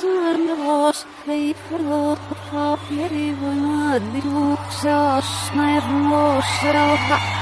czarny i protopiery wojny, duch, zaś moje włosy, rocha.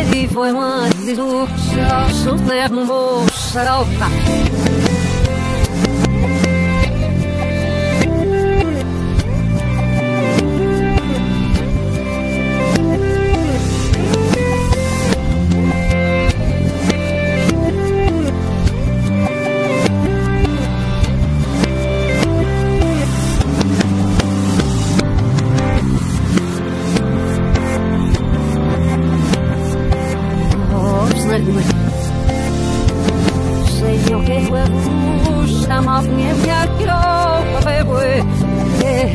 pau piedi voi matti luxa, suterno husserauta.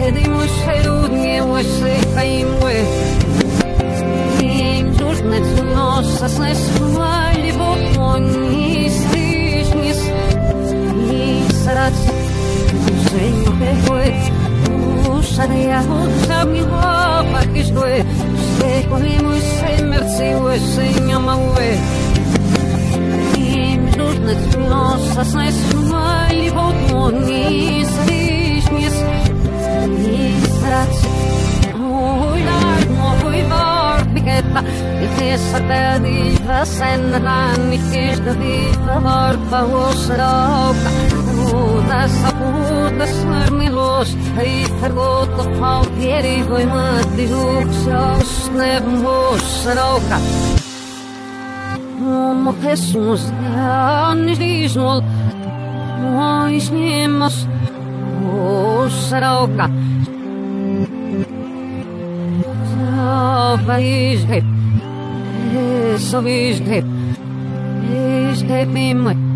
Pedimos serudnie łysykajmy Im różne nosa zesłali, bo oni styśnis I srac żyjmy Uszad ja uczami chłopak i szły Szczególnie się mercy łysy nie mały Im różne nosa zesłali verdadeira sendran ikis de vida d'or pau serop Uda sabuda ser milos ai o of pau pieri voi mat diuk sos ne mos seroka Mo Jesus an risnol Mo isnimas o seroka Salva Israel Yes, so we me, my.